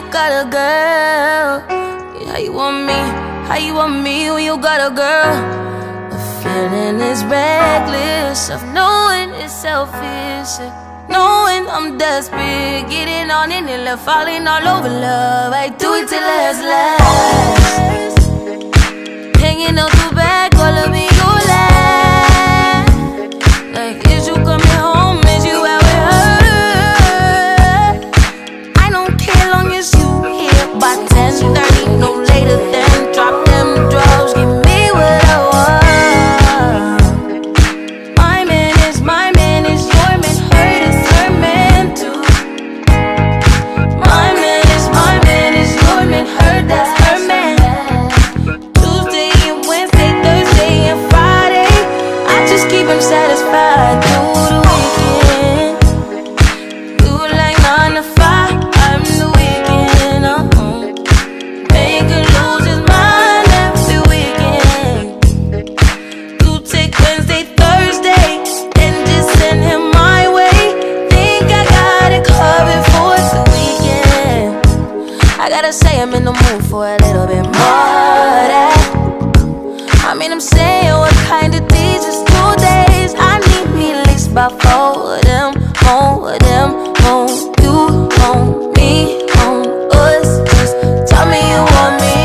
got a girl? How you want me? How you want me when you got a girl? A feeling is reckless of knowing it's selfish. Knowing I'm desperate, getting on in and left, falling all over love. I do it till last. Gotta say I'm in the mood for a little bit more that. I mean, I'm saying what kind of days is two days. I need me at least about four of them, more of them, home. You, me, us. Just tell me you want me,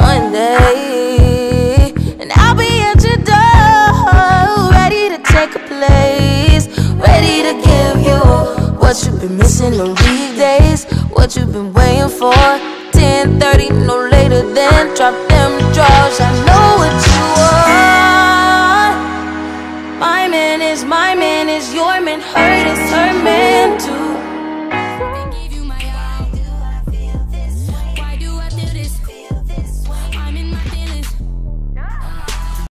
one day. And I'll be at your door, ready to take a place, ready to give you what you've been missing weekdays, what you've been waiting for. 10:30, no later than drop them drawers. I know what you want. My man is my man is your man, hurt is her man too.